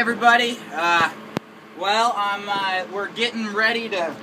everybody. Uh, well, I'm, uh, we're getting ready to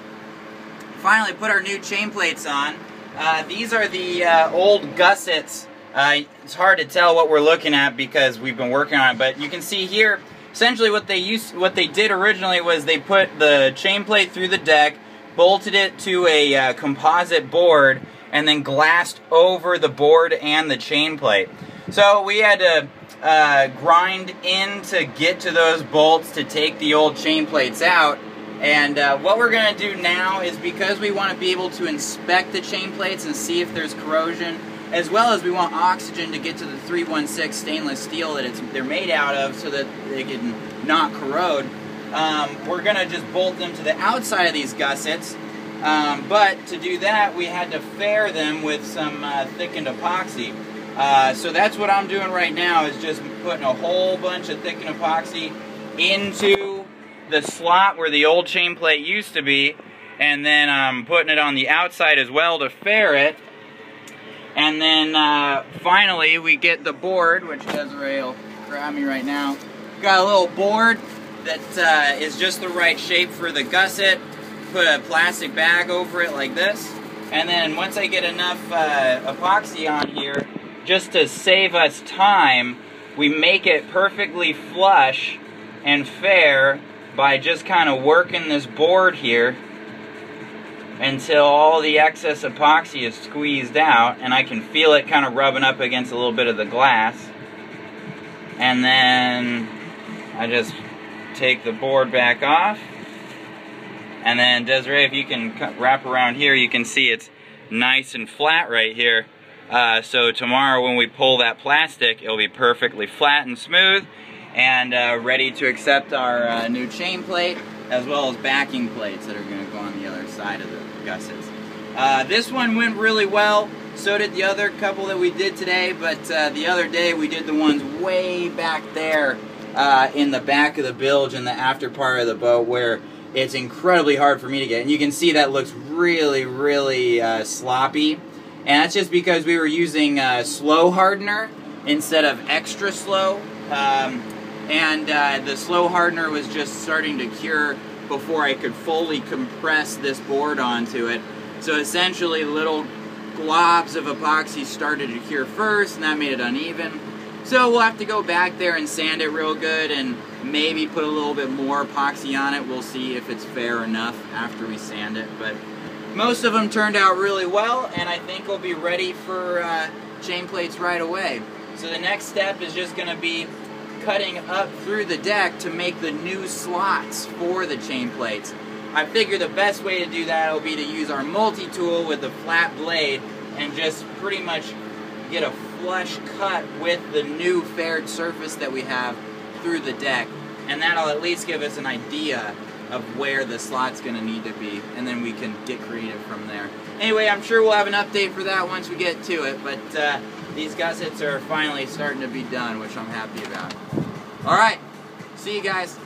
finally put our new chain plates on. Uh, these are the uh, old gussets. Uh, it's hard to tell what we're looking at because we've been working on it, but you can see here, essentially what they used, what they did originally was they put the chain plate through the deck, bolted it to a uh, composite board, and then glassed over the board and the chain plate. So we had to uh, grind in to get to those bolts to take the old chain plates out. And uh, what we're going to do now is because we want to be able to inspect the chain plates and see if there's corrosion, as well as we want oxygen to get to the 316 stainless steel that it's, they're made out of so that they can not corrode. Um, we're going to just bolt them to the outside of these gussets. Um, but to do that, we had to fair them with some uh, thickened epoxy. Uh, so that's what I'm doing right now is just putting a whole bunch of thickened epoxy into the slot where the old chain plate used to be and then I'm putting it on the outside as well to fair it. And then uh, finally we get the board which Desiree will grab me right now. Got a little board that uh, is just the right shape for the gusset. Put a plastic bag over it like this. And then once I get enough uh, epoxy on here just to save us time, we make it perfectly flush and fair by just kind of working this board here until all the excess epoxy is squeezed out and I can feel it kind of rubbing up against a little bit of the glass. And then I just take the board back off. And then Desiree, if you can wrap around here, you can see it's nice and flat right here. Uh, so tomorrow when we pull that plastic, it'll be perfectly flat and smooth and uh, ready to accept our uh, new chain plate as well as backing plates that are going to go on the other side of the gussets. Uh, this one went really well. So did the other couple that we did today, but uh, the other day we did the ones way back there uh, in the back of the bilge in the after part of the boat where it's incredibly hard for me to get. And you can see that looks really, really sloppy. And that's just because we were using uh, slow hardener instead of extra slow. Um, and uh, the slow hardener was just starting to cure before I could fully compress this board onto it. So essentially little globs of epoxy started to cure first and that made it uneven. So we'll have to go back there and sand it real good and maybe put a little bit more epoxy on it. We'll see if it's fair enough after we sand it. But most of them turned out really well, and I think we'll be ready for uh, chain plates right away. So the next step is just going to be cutting up through the deck to make the new slots for the chain plates. I figure the best way to do that will be to use our multi-tool with the flat blade and just pretty much get a flush cut with the new faired surface that we have through the deck. And that'll at least give us an idea of where the slot's going to need to be, and then we can get creative from there. Anyway, I'm sure we'll have an update for that once we get to it, but uh, these gussets are finally starting to be done, which I'm happy about. All right, see you guys.